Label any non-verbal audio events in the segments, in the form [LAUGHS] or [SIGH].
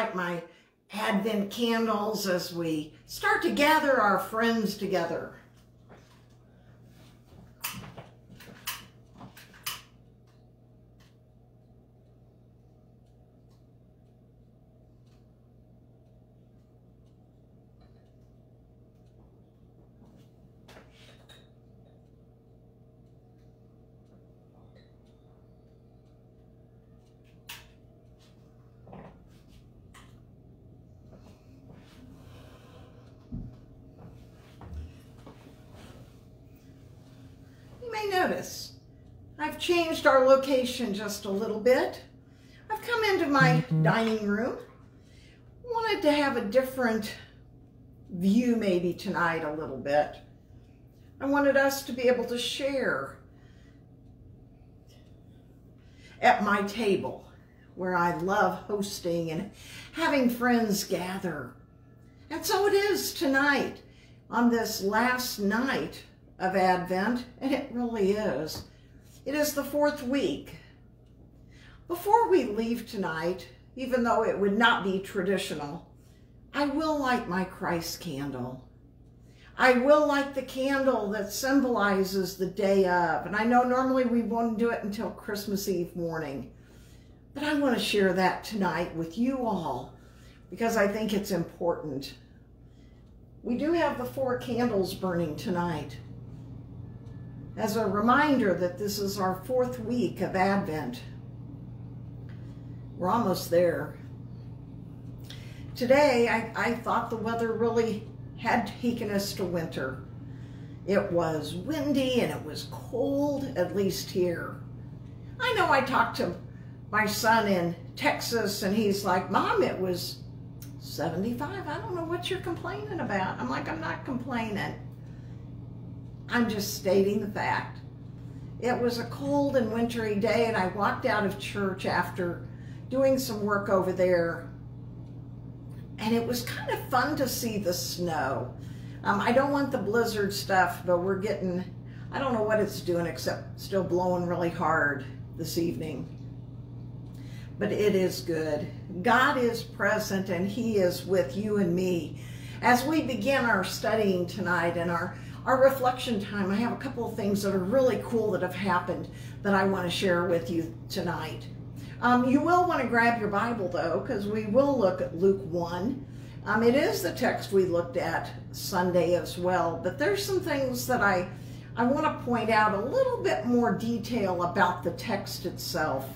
light my Advent candles as we start to gather our friends together. notice I've changed our location just a little bit. I've come into my mm-hmm. dining room. Wanted to have a different view maybe tonight a little bit. I wanted us to be able to share at my table where I love hosting and having friends gather. And so it is tonight on this last night of Advent, and it really is. It is the fourth week. Before we leave tonight, even though it would not be traditional, I will light my Christ candle. I will light the candle that symbolizes the day of. And I know normally we won't do it until Christmas Eve morning. But I want to share that tonight with you all because I think it's important. We do have the four candles burning tonight as a reminder that this is our fourth week of Advent. We're almost there. Today, I, I thought the weather really had taken us to winter. It was windy and it was cold, at least here. I know I talked to my son in Texas and he's like, Mom, it was 75. I don't know what you're complaining about. I'm like, I'm not complaining. I'm just stating the fact. It was a cold and wintry day and I walked out of church after doing some work over there and it was kind of fun to see the snow. Um, I don't want the blizzard stuff, but we're getting, I don't know what it's doing except still blowing really hard this evening. But it is good. God is present and he is with you and me. As we begin our studying tonight and our our reflection time, I have a couple of things that are really cool that have happened that I want to share with you tonight. Um, you will want to grab your Bible though, because we will look at Luke 1. Um, it is the text we looked at Sunday as well, but there's some things that I, I want to point out a little bit more detail about the text itself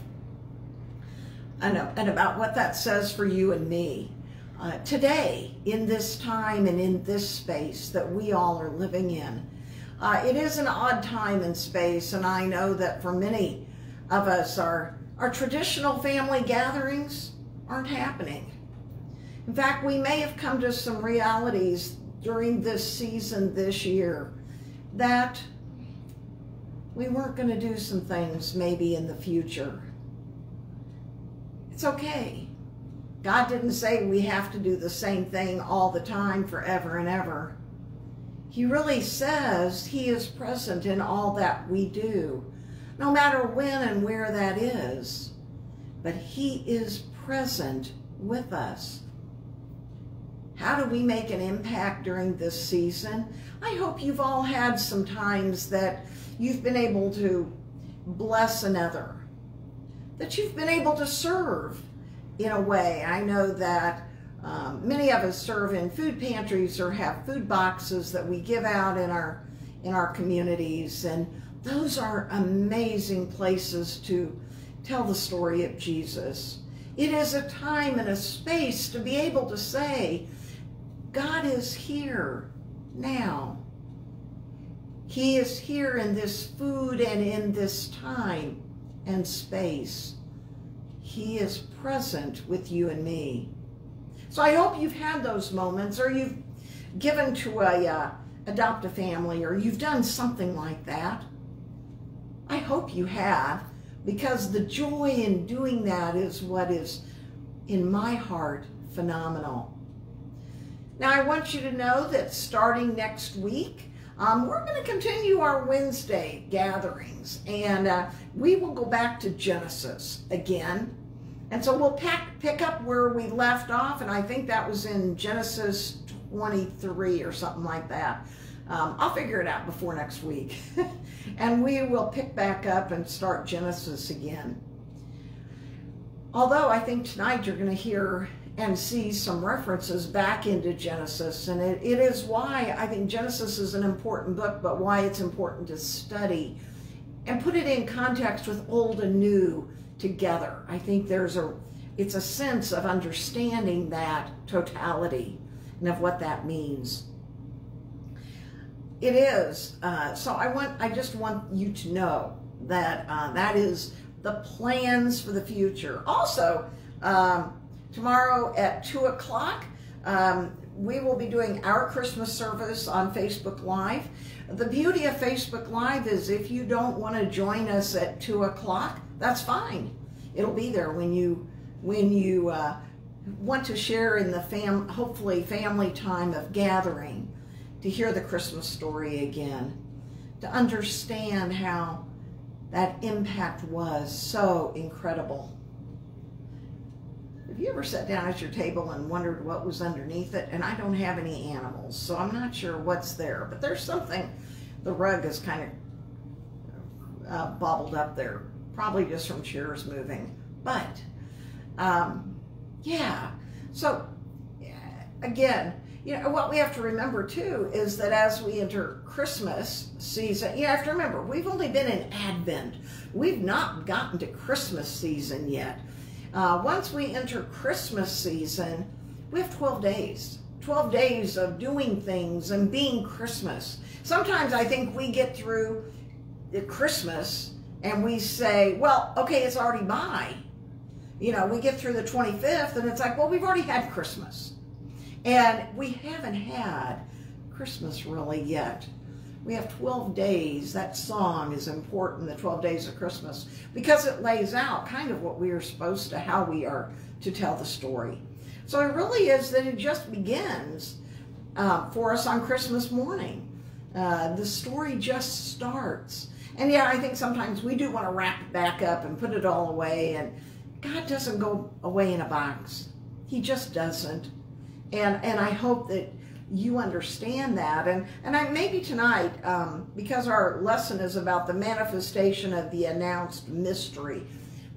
and, and about what that says for you and me uh, today in this time and in this space that we all are living in. Uh, it is an odd time and space, and I know that for many of us, our, our traditional family gatherings aren't happening. In fact, we may have come to some realities during this season this year that we weren't going to do some things maybe in the future. It's okay. God didn't say we have to do the same thing all the time forever and ever. He really says he is present in all that we do, no matter when and where that is. But he is present with us. How do we make an impact during this season? I hope you've all had some times that you've been able to bless another, that you've been able to serve, in a way. I know that um, many of us serve in food pantries or have food boxes that we give out in our in our communities and those are amazing places to tell the story of Jesus. It is a time and a space to be able to say, God is here now. He is here in this food and in this time and space. He is present with you and me. So I hope you've had those moments or you've given to a uh, adopt a family or you've done something like that. I hope you have because the joy in doing that is what is in my heart phenomenal. Now I want you to know that starting next week, um, we're going to continue our Wednesday gatherings and uh, we will go back to Genesis again And so we'll pack, pick up where we left off, and I think that was in Genesis 23 or something like that. Um, I'll figure it out before next week. [LAUGHS] and we will pick back up and start Genesis again. Although I think tonight you're going to hear and see some references back into Genesis. And it, it is why I think Genesis is an important book, but why it's important to study and put it in context with old and new together. I think there's a, it's a sense of understanding that totality and of what that means. It is. Uh, so I want, I just want you to know that uh, that is the plans for the future. Also, um, tomorrow at 2 o'clock, um, we will be doing our Christmas service on Facebook Live. The beauty of Facebook Live is if you don't want to join us at 2 o'clock, that's fine. It'll be there when you when you uh, want to share in the fam hopefully family time of gathering to hear the Christmas story again, to understand how that impact was so incredible. Have you ever sat down at your table and wondered what was underneath it? And I don't have any animals, so I'm not sure what's there. But there's something, the rug is kind of uh, bobbled up there, probably just from chairs moving. But, um, yeah. So, again, you know, what we have to remember too is that as we enter Christmas season, you have to remember, we've only been in Advent. We've not gotten to Christmas season yet. Uh, once we enter Christmas season, we have 12 days. 12 days of doing things and being Christmas. Sometimes I think we get through the Christmas and we say, well, okay, it's already by. You know, we get through the 25th and it's like, well, we've already had Christmas. And we haven't had Christmas really yet. We have 12 days. That song is important, the 12 days of Christmas, because it lays out kind of what we are supposed to, how we are to tell the story. So it really is that it just begins uh, for us on Christmas morning. Uh, the story just starts. And yeah, I think sometimes we do want to wrap it back up and put it all away. And God doesn't go away in a box. He just doesn't. And, and I hope that you understand that. And, and I, maybe tonight, um, because our lesson is about the manifestation of the announced mystery,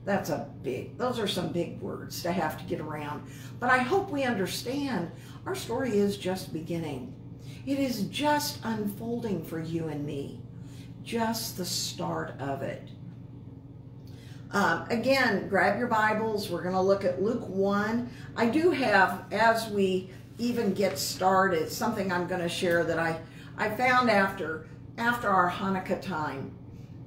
that's a big, those are some big words to have to get around. But I hope we understand our story is just beginning. It is just unfolding for you and me, just the start of it. Um, again, grab your Bibles. We're going to look at Luke 1. I do have, as we even get started, something I'm going to share that I, I found after, after our Hanukkah time.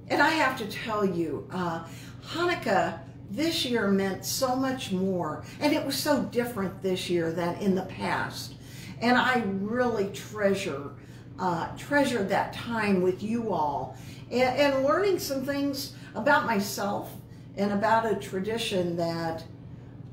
And I have to tell you, uh, Hanukkah this year meant so much more. And it was so different this year than in the past. And I really treasure, uh, treasure that time with you all and, and learning some things about myself and about a tradition that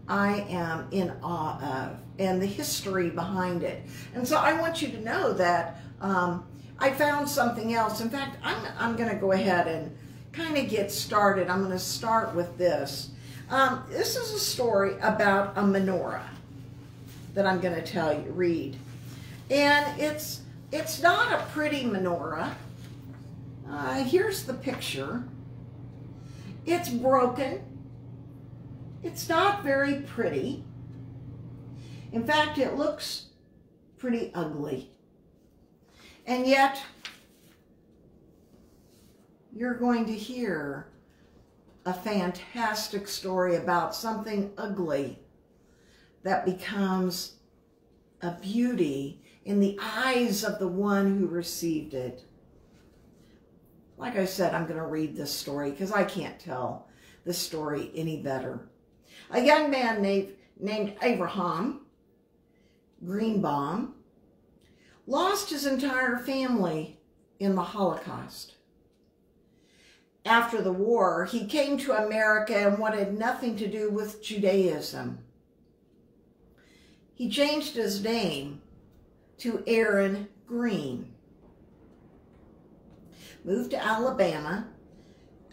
I am in awe of and the history behind it. And so I want you to know that um, I found something else. In fact, I'm, I'm going to go ahead and kind of get started. I'm going to start with this. Um, this is a story about a menorah that I'm going to tell you, read. And it's, it's not a pretty menorah. Uh, here's the picture. It's broken. It's not very pretty. In fact, it looks pretty ugly. And yet, you're going to hear a fantastic story about something ugly that becomes a beauty in the eyes of the one who received it. Like I said, I'm going to read this story because I can't tell this story any better. A young man named, named Abraham Greenbaum lost his entire family in the Holocaust. After the war, he came to America and wanted nothing to do with Judaism. He changed his name to Aaron Green moved to Alabama,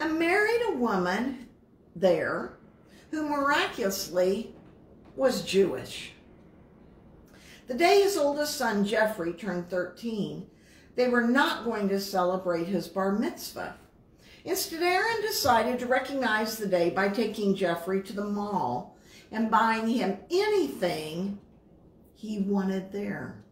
and married a woman there who miraculously was Jewish. The day his oldest son, Jeffrey, turned 13, they were not going to celebrate his bar mitzvah. Instead, Aaron decided to recognize the day by taking Jeffrey to the mall and buying him anything he wanted there.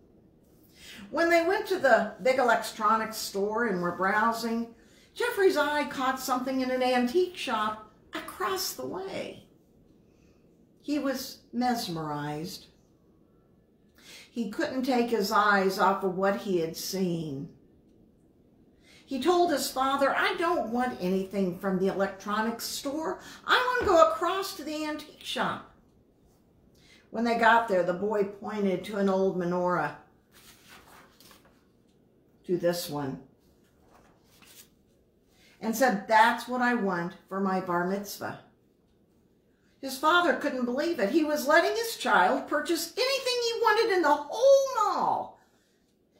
When they went to the big electronics store and were browsing, Jeffrey's eye caught something in an antique shop across the way. He was mesmerized. He couldn't take his eyes off of what he had seen. He told his father, I don't want anything from the electronics store. I want to go across to the antique shop. When they got there, the boy pointed to an old menorah. To this one. And said, that's what I want for my bar mitzvah. His father couldn't believe it. He was letting his child purchase anything he wanted in the whole mall.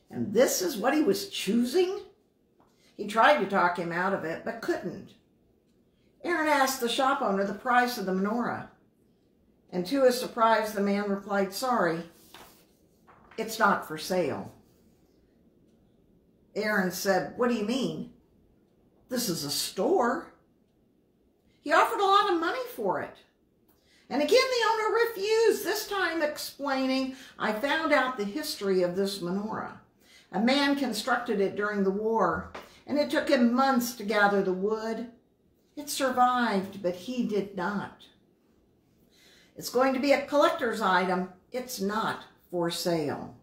And this is what he was choosing? He tried to talk him out of it, but couldn't. Aaron asked the shop owner the price of the menorah. And to his surprise, the man replied, sorry, it's not for sale. Aaron said, what do you mean? This is a store. He offered a lot of money for it. And again, the owner refused, this time explaining, I found out the history of this menorah. A man constructed it during the war, and it took him months to gather the wood. It survived, but he did not. It's going to be a collector's item. It's not for sale.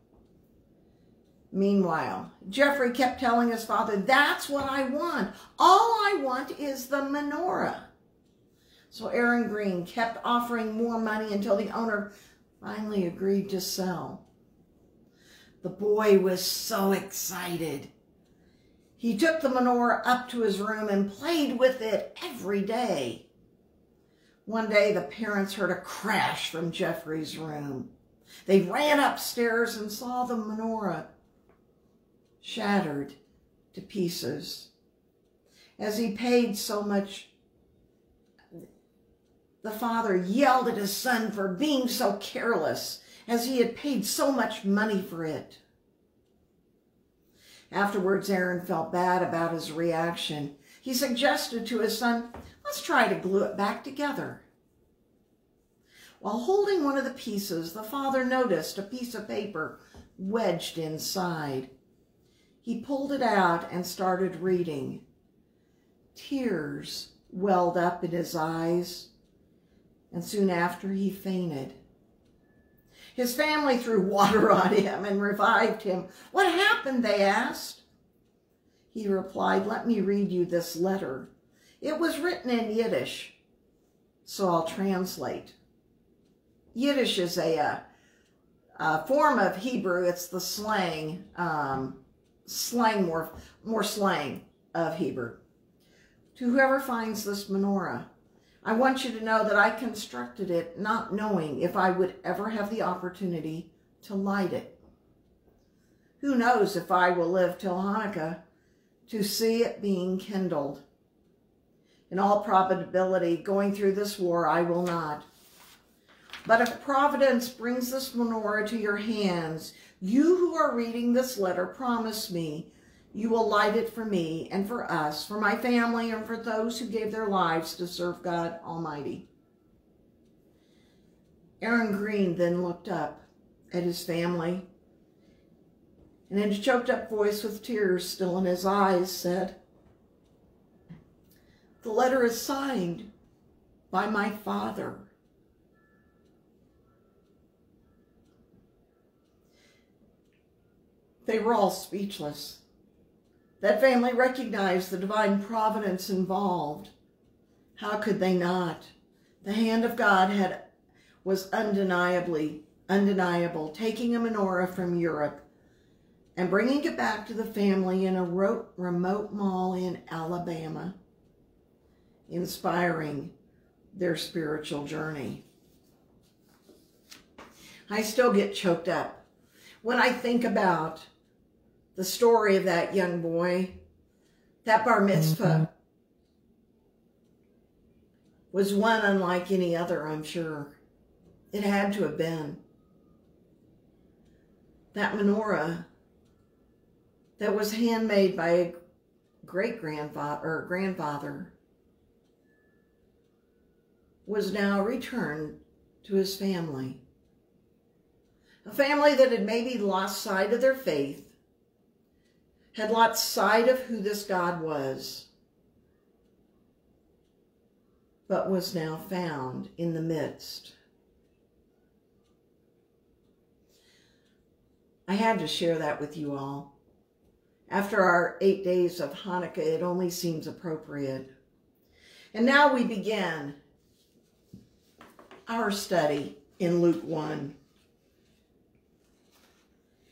Meanwhile, Jeffrey kept telling his father, that's what I want. All I want is the menorah. So Aaron Green kept offering more money until the owner finally agreed to sell. The boy was so excited. He took the menorah up to his room and played with it every day. One day, the parents heard a crash from Jeffrey's room. They ran upstairs and saw the menorah shattered to pieces. As he paid so much the father yelled at his son for being so careless as he had paid so much money for it. Afterwards, Aaron felt bad about his reaction. He suggested to his son, let's try to glue it back together. While holding one of the pieces, the father noticed a piece of paper wedged inside. He pulled it out and started reading. Tears welled up in his eyes and soon after he fainted. His family threw water [LAUGHS] on him and revived him. What happened, they asked. He replied, let me read you this letter. It was written in Yiddish, so I'll translate. Yiddish is a, a, a form of Hebrew. It's the slang, um, slang more, more slang of Hebrew. To whoever finds this menorah, I want you to know that I constructed it not knowing if I would ever have the opportunity to light it. Who knows if I will live till Hanukkah to see it being kindled. In all probability, going through this war, I will not. But if Providence brings this menorah to your hands, you who are reading this letter promise me you will light it for me and for us, for my family, and for those who gave their lives to serve God Almighty. Aaron Green then looked up at his family and in a choked up voice with tears still in his eyes said, The letter is signed by my father. They were all speechless. That family recognized the divine providence involved. How could they not? The hand of God had was undeniably, undeniable, taking a menorah from Europe and bringing it back to the family in a remote mall in Alabama, inspiring their spiritual journey. I still get choked up when I think about the story of that young boy, that bar mitzvah, mm-hmm. was one unlike any other, I'm sure. It had to have been. That menorah that was handmade by a great grandfather or grandfather was now returned to his family. A family that had maybe lost sight of their faith, had lost sight of who this God was, but was now found in the midst. I had to share that with you all. After our eight days of Hanukkah, it only seems appropriate. And now we begin our study in Luke 1.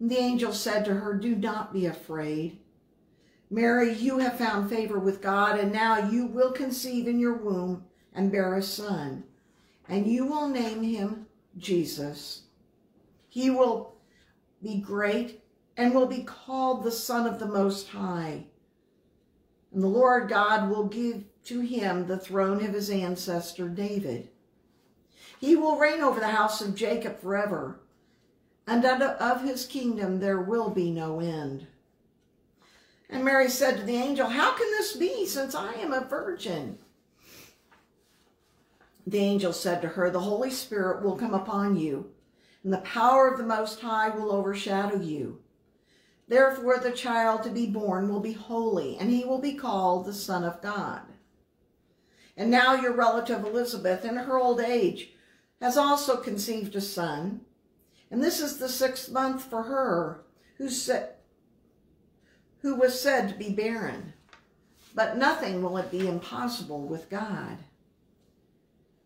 The angel said to her, Do not be afraid. Mary, you have found favor with God, and now you will conceive in your womb and bear a son, and you will name him Jesus. He will be great and will be called the Son of the Most High. And the Lord God will give to him the throne of his ancestor David. He will reign over the house of Jacob forever, and of his kingdom there will be no end. And Mary said to the angel, How can this be, since I am a virgin? The angel said to her, The Holy Spirit will come upon you, and the power of the Most High will overshadow you. Therefore, the child to be born will be holy, and he will be called the Son of God. And now your relative Elizabeth, in her old age, has also conceived a son, and this is the sixth month for her, who, said, who was said to be barren. But nothing will it be impossible with God.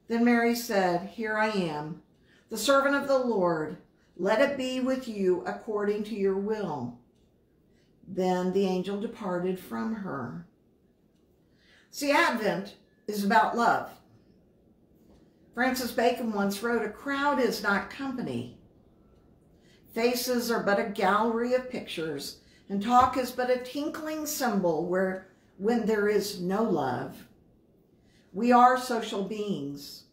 Then Mary said, Here I am, the servant of the Lord. Let it be with you according to your will. Then the angel departed from her. See, Advent is about love. Francis Bacon once wrote, a crowd is not company. Faces are but a gallery of pictures, and talk is but a tinkling cymbal where when there is no love. We are social beings.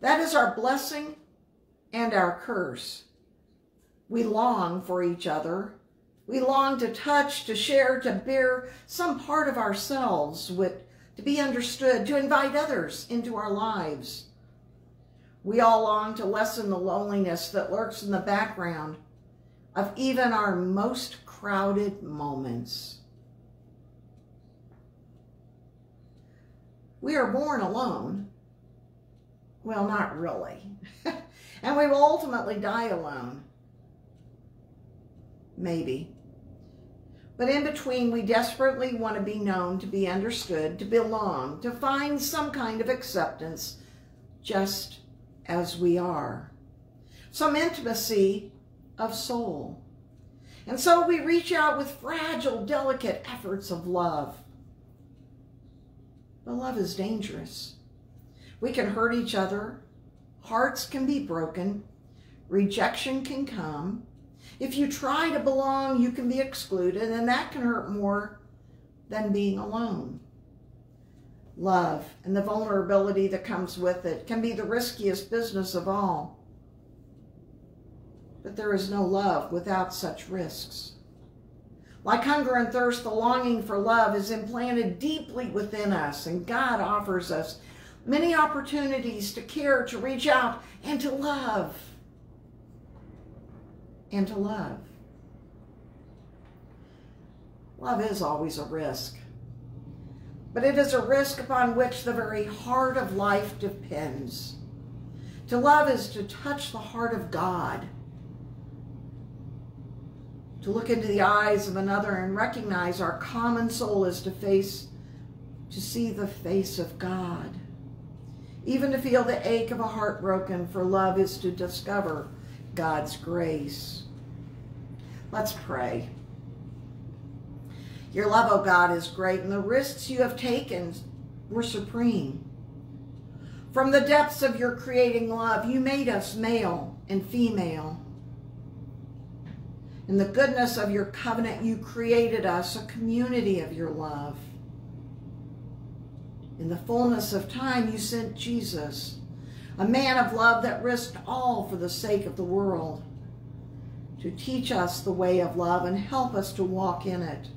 That is our blessing and our curse. We long for each other we long to touch, to share, to bear some part of ourselves with, to be understood, to invite others into our lives. We all long to lessen the loneliness that lurks in the background of even our most crowded moments. We are born alone. Well, not really. [LAUGHS] and we will ultimately die alone. Maybe. But in between, we desperately want to be known, to be understood, to belong, to find some kind of acceptance just as we are. Some intimacy of soul. And so we reach out with fragile, delicate efforts of love. But love is dangerous. We can hurt each other. Hearts can be broken. Rejection can come. If you try to belong, you can be excluded, and that can hurt more than being alone. Love and the vulnerability that comes with it can be the riskiest business of all. But there is no love without such risks. Like hunger and thirst, the longing for love is implanted deeply within us, and God offers us many opportunities to care, to reach out, and to love and to love. Love is always a risk, but it is a risk upon which the very heart of life depends. To love is to touch the heart of God, to look into the eyes of another and recognize our common soul is to face, to see the face of God. even to feel the ache of a heart broken, for love is to discover God's grace. Let's pray. Your love, O oh God, is great, and the risks you have taken were supreme. From the depths of your creating love, you made us male and female. In the goodness of your covenant, you created us a community of your love. In the fullness of time, you sent Jesus, a man of love that risked all for the sake of the world, to teach us the way of love and help us to walk in it.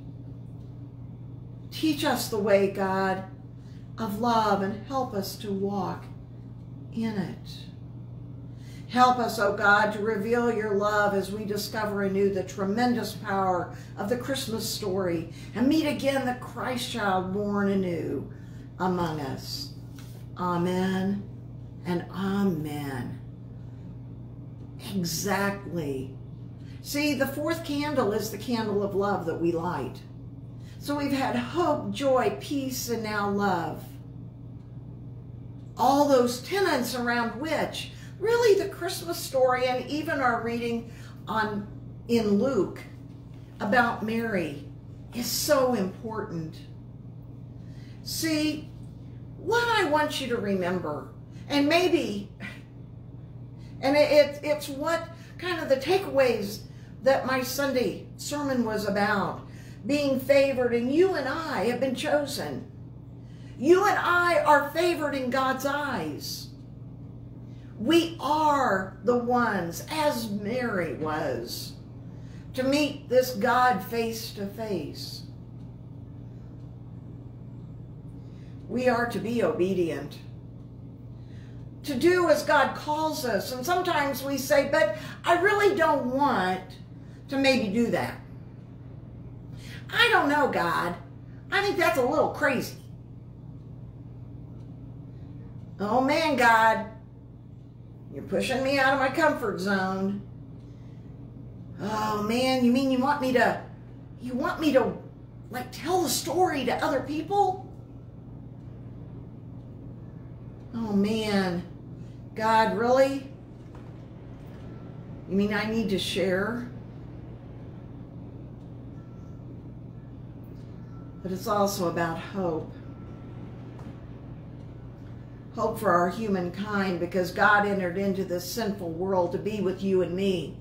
Teach us the way, God, of love and help us to walk in it. Help us, O oh God, to reveal your love as we discover anew the tremendous power of the Christmas story and meet again the Christ child born anew among us. Amen and amen. Exactly. See, the fourth candle is the candle of love that we light. So we've had hope, joy, peace, and now love. All those tenets around which really the Christmas story and even our reading on in Luke about Mary is so important. See, what I want you to remember, and maybe, and it, it, it's what kind of the takeaways that my Sunday sermon was about, being favored, and you and I have been chosen. You and I are favored in God's eyes. We are the ones, as Mary was, to meet this God face to face. We are to be obedient, to do as God calls us. And sometimes we say, but I really don't want to maybe do that. I don't know, God. I think that's a little crazy. Oh man, God, you're pushing me out of my comfort zone. Oh man, you mean you want me to, you want me to like tell the story to other people? Oh man, God, really? You mean I need to share? But it's also about hope. Hope for our humankind because God entered into this sinful world to be with you and me.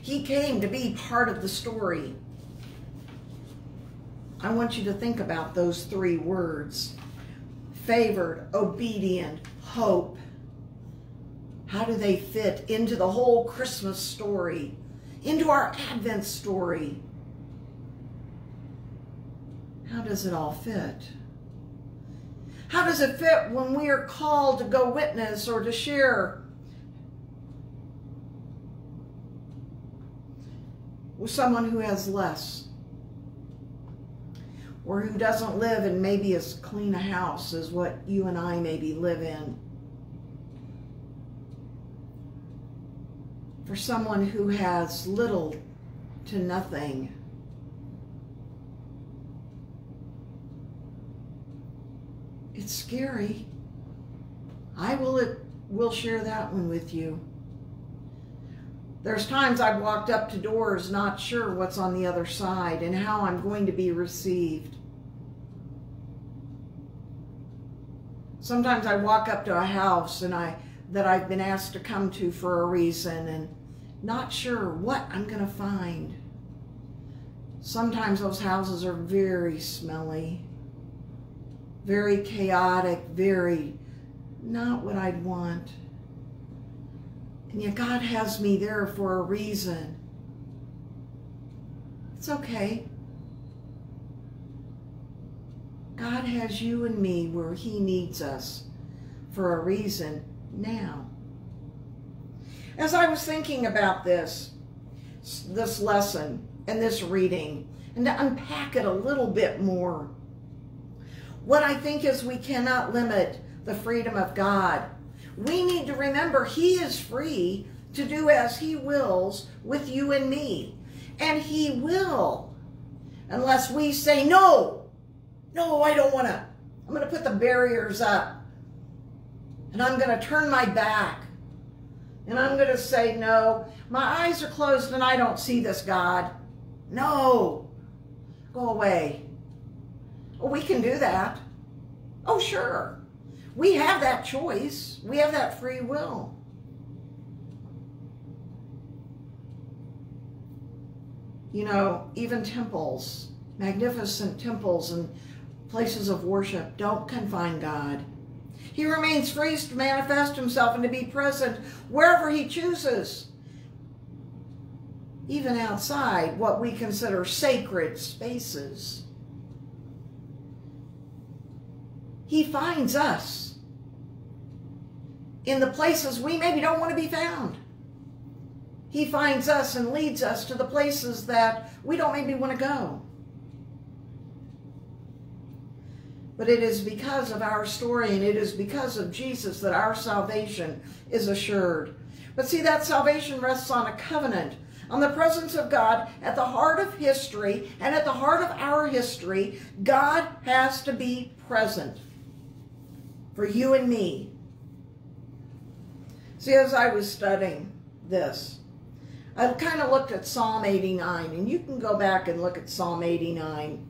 He came to be part of the story. I want you to think about those three words. Favored, obedient, hope. How do they fit into the whole Christmas story, into our Advent story? How does it all fit? How does it fit when we are called to go witness or to share with someone who has less or who doesn't live in maybe as clean a house as what you and I maybe live in? For someone who has little to nothing It's scary. I will, will share that one with you. There's times I've walked up to doors not sure what's on the other side and how I'm going to be received. Sometimes I walk up to a house and I that I've been asked to come to for a reason and not sure what I'm going to find. Sometimes those houses are very smelly very chaotic, very not what I'd want. And yet God has me there for a reason. It's okay. God has you and me where he needs us for a reason now. As I was thinking about this, this lesson and this reading, and to unpack it a little bit more, what I think is we cannot limit the freedom of God. We need to remember he is free to do as he wills with you and me. And he will. Unless we say, no, no, I don't want to. I'm going to put the barriers up. and I'm going to turn my back and I'm going to say, no, my eyes are closed and I don't see this God. No, go away. We can do that. Oh, sure. We have that choice. We have that free will. You know, even temples, magnificent temples and places of worship don't confine God. He remains free to manifest himself and to be present wherever he chooses. Even outside what we consider sacred spaces. He finds us in the places we maybe don't want to be found. He finds us and leads us to the places that we don't maybe want to go. But it is because of our story and it is because of Jesus that our salvation is assured. But see, that salvation rests on a covenant, on the presence of God at the heart of history and at the heart of our history. God has to be present for you and me. See, as I was studying this, I kind of looked at Psalm 89, and you can go back and look at Psalm 89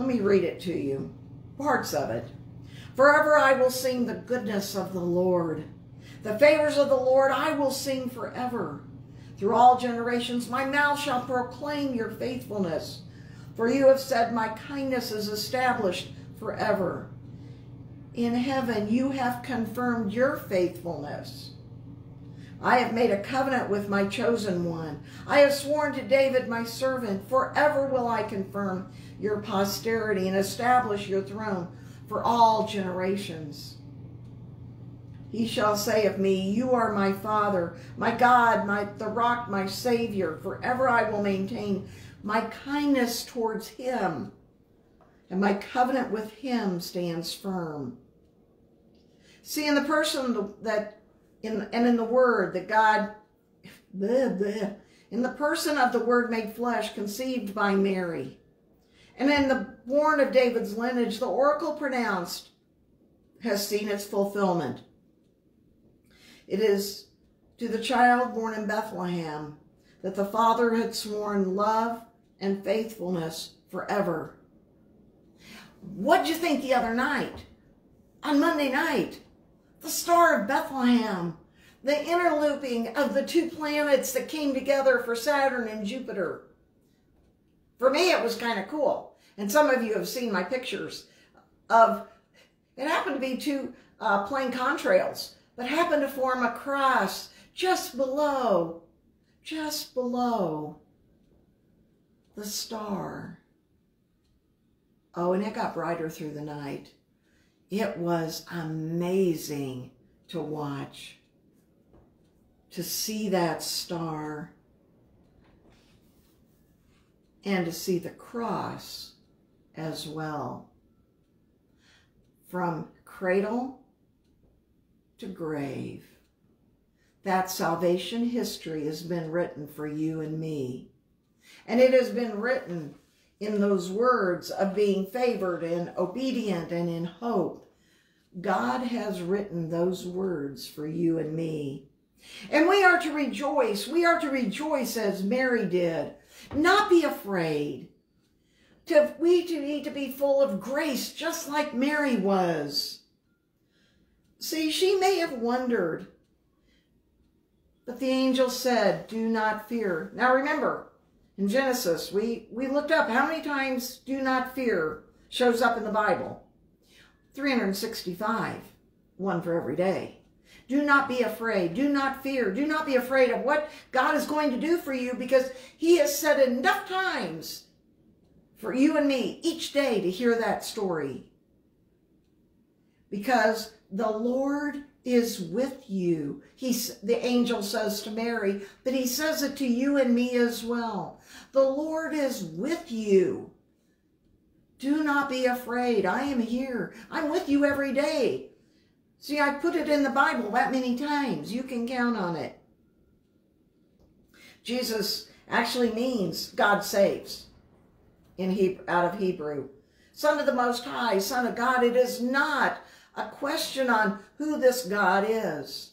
let me read it to you, parts of it. Forever I will sing the goodness of the Lord. The favors of the Lord I will sing forever. Through all generations my mouth shall proclaim your faithfulness. For you have said, My kindness is established forever. In heaven you have confirmed your faithfulness. I have made a covenant with my chosen one. I have sworn to David my servant, forever will I confirm your posterity and establish your throne for all generations. He shall say of me, You are my Father, my God, my the rock, my Savior. Forever I will maintain my kindness towards him, and my covenant with him stands firm. See, in the person that, in and in the Word that God, bleh, in the person of the Word made flesh, conceived by Mary, and in the born of David's lineage, the oracle pronounced has seen its fulfillment. It is to the child born in Bethlehem that the Father had sworn love and faithfulness forever. What'd you think the other night? On Monday night, the Star of Bethlehem, the interlooping of the two planets that came together for Saturn and Jupiter. For me, it was kind of cool. And some of you have seen my pictures of, it happened to be two uh, plane contrails, but happened to form a cross just below, just below the star. Oh, and it got brighter through the night. It was amazing to watch, to see that star, and to see the cross as well. From cradle to grave. That salvation history has been written for you and me. And it has been written in those words of being favored and obedient and in hope. God has written those words for you and me. And we are to rejoice. We are to rejoice as Mary did. Not be afraid to, we need to be full of grace, just like Mary was. See, she may have wondered, but the angel said, do not fear. Now remember, in Genesis, we, we looked up how many times do not fear shows up in the Bible. 365, one for every day. Do not be afraid. Do not fear. Do not be afraid of what God is going to do for you because he has said enough times for you and me each day to hear that story. Because the Lord is with you. He's, the angel says to Mary, but he says it to you and me as well. The Lord is with you. Do not be afraid. I am here. I'm with you every day. See, I put it in the Bible that many times. You can count on it. Jesus actually means God saves in Hebrew, out of Hebrew. Son of the Most High, Son of God. It is not a question on who this God is.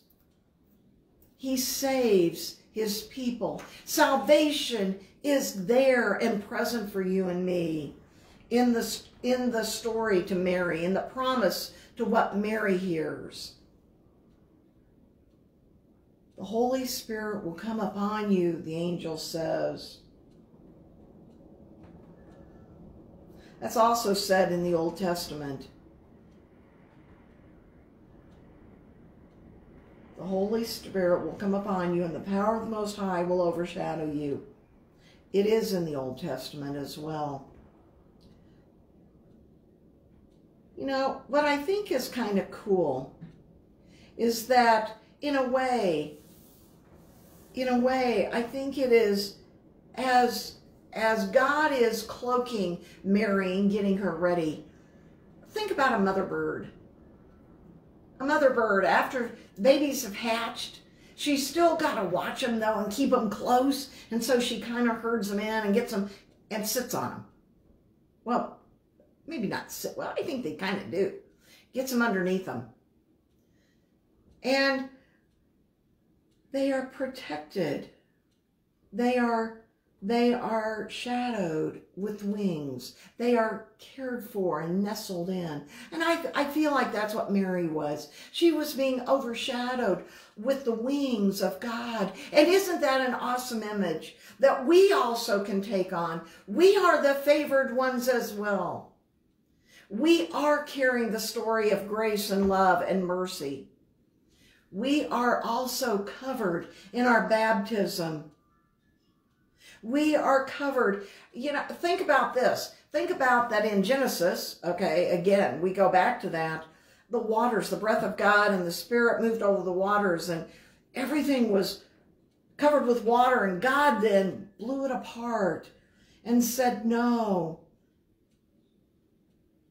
He saves his people. Salvation is there and present for you and me in the, in the story to Mary, in the promise to what Mary hears. The Holy Spirit will come upon you, the angel says. That's also said in the Old Testament. The Holy Spirit will come upon you, and the power of the Most High will overshadow you. It is in the Old Testament as well. You know, what I think is kind of cool is that, in a way, in a way, I think it is as as God is cloaking Mary and getting her ready. Think about a mother bird. A mother bird, after babies have hatched, she's still got to watch them though and keep them close. And so she kind of herds them in and gets them and sits on them. Well, maybe not sit. Well, I think they kind of do. Gets them underneath them. And they are protected. They are they are shadowed with wings. They are cared for and nestled in. And I, I feel like that's what Mary was. She was being overshadowed with the wings of God. And isn't that an awesome image that we also can take on? We are the favored ones as well. We are carrying the story of grace and love and mercy. We are also covered in our baptism. We are covered. You know, think about this. Think about that in Genesis, okay, again, we go back to that. The waters, the breath of God and the Spirit moved over the waters and everything was covered with water and God then blew it apart and said, no,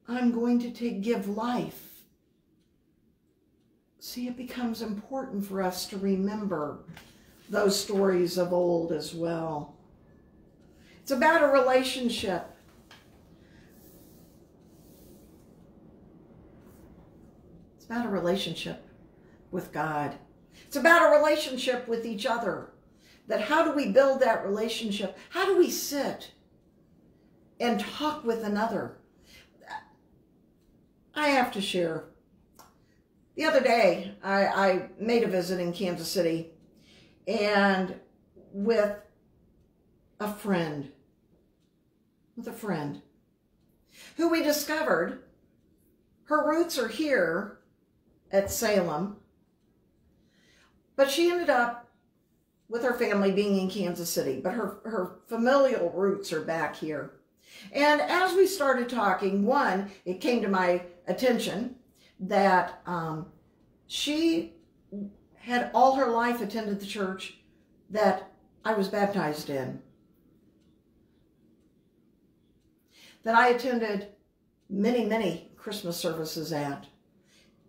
I'm going to take, give life. See, it becomes important for us to remember those stories of old as well. It's about a relationship. It's about a relationship with God. It's about a relationship with each other. That how do we build that relationship? How do we sit and talk with another? I have to share. The other day, I, I made a visit in Kansas City and with a friend, with a friend who we discovered her roots are here at Salem, but she ended up with her family being in Kansas City, but her, her familial roots are back here. And as we started talking, one, it came to my attention that um, she had all her life attended the church that I was baptized in. That I attended many, many Christmas services at.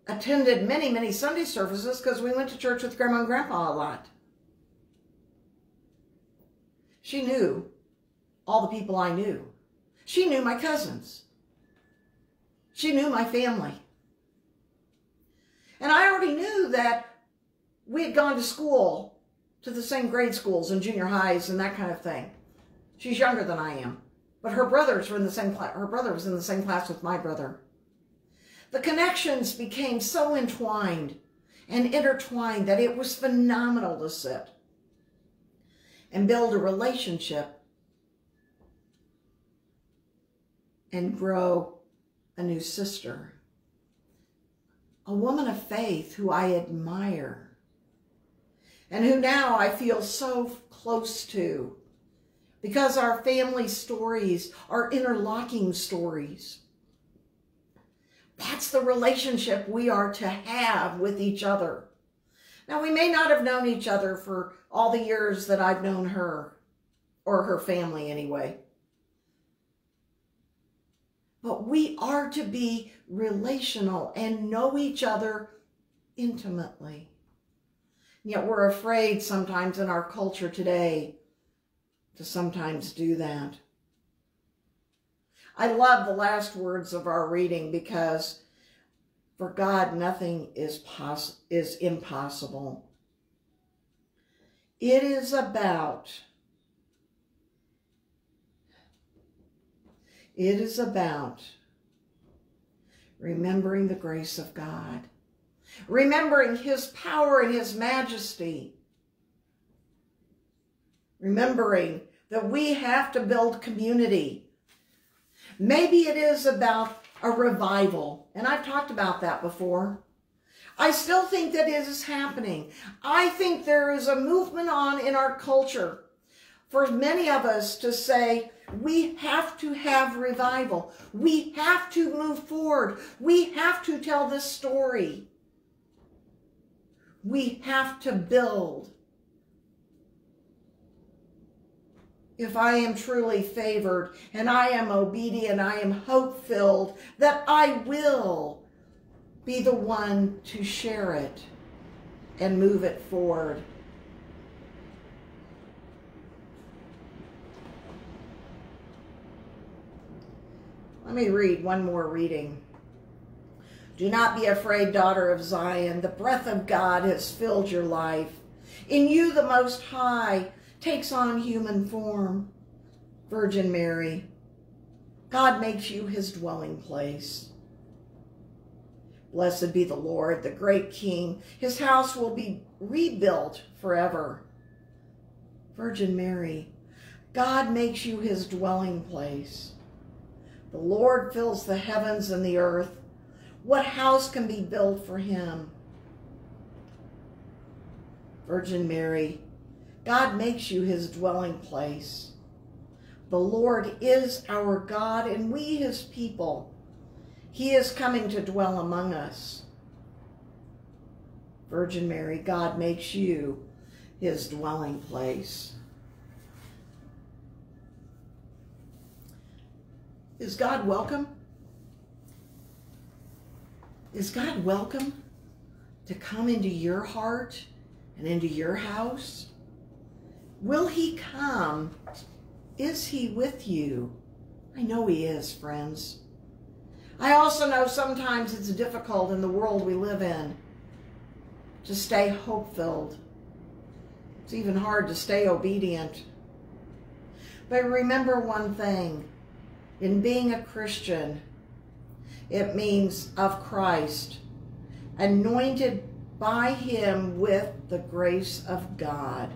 Attended many, many Sunday services because we went to church with Grandma and Grandpa a lot. She knew all the people I knew. She knew my cousins. She knew my family. And I already knew that we had gone to school, to the same grade schools and junior highs and that kind of thing. She's younger than I am. But her brothers were in the same class. Her brother was in the same class with my brother. The connections became so entwined and intertwined that it was phenomenal to sit and build a relationship and grow a new sister. A woman of faith who I admire and who now I feel so close to because our family stories are interlocking stories. That's the relationship we are to have with each other. Now, we may not have known each other for all the years that I've known her, or her family anyway but we are to be relational and know each other intimately. Yet we're afraid sometimes in our culture today to sometimes do that. I love the last words of our reading because For God, nothing is, poss- is impossible. It is about, it is about remembering the grace of God, remembering his power and his majesty, remembering that we have to build community. Maybe it is about a revival, and I've talked about that before. I still think that it is happening. I think there is a movement on in our culture for many of us to say, we have to have revival. We have to move forward. We have to tell this story. We have to build. If I am truly favored and I am obedient, I am hope filled, that I will be the one to share it and move it forward. Let me read one more reading. Do not be afraid, daughter of Zion. The breath of God has filled your life. In you, the Most High takes on human form. Virgin Mary, God makes you his dwelling place. Blessed be the Lord, the great King. His house will be rebuilt forever. Virgin Mary, God makes you his dwelling place. The Lord fills the heavens and the earth. What house can be built for him? Virgin Mary, God makes you his dwelling place. The Lord is our God and we his people. He is coming to dwell among us. Virgin Mary, God makes you his dwelling place. Is God welcome? Is God welcome to come into your heart and into your house? Will he come? Is he with you? I know he is, friends. I also know sometimes it's difficult in the world we live in to stay hope-filled. It's even hard to stay obedient. But remember one thing in being a Christian, it means of Christ, anointed by him with the grace of God.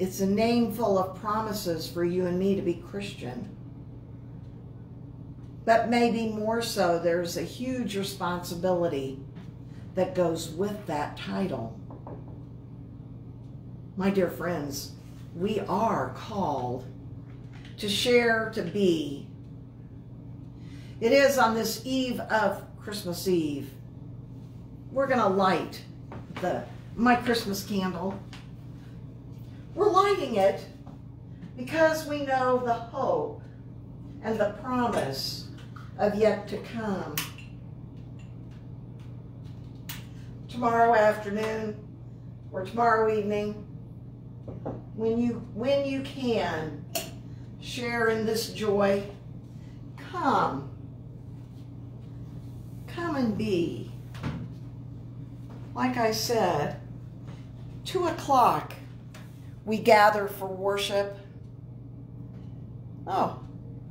It's a name full of promises for you and me to be Christian. But maybe more so, there's a huge responsibility that goes with that title. My dear friends, we are called to share, to be. It is on this eve of Christmas Eve. We're going to light the my Christmas candle. We're lighting it because we know the hope and the promise of yet to come. Tomorrow afternoon or tomorrow evening, when you when you can, share in this joy. Come. Come and be. Like I said, 2 o'clock, we gather for worship. Oh,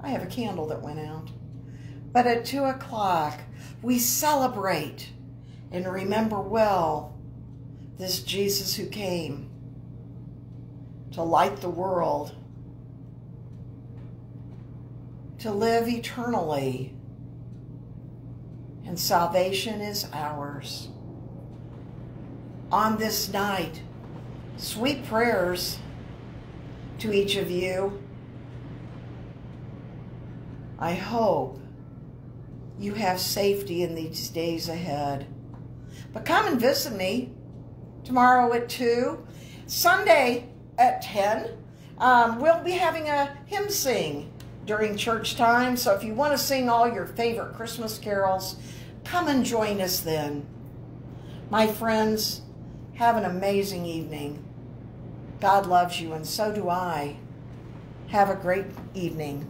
I have a candle that went out. But at 2 o'clock, we celebrate and remember well this Jesus who came to light the world to live eternally. And salvation is ours. On this night, sweet prayers to each of you. I hope you have safety in these days ahead. But come and visit me tomorrow at 2, Sunday at 10. Um, we'll be having a hymn sing during church time. So if you want to sing all your favorite Christmas carols, come and join us then. My friends, have an amazing evening. God loves you, and so do I. Have a great evening.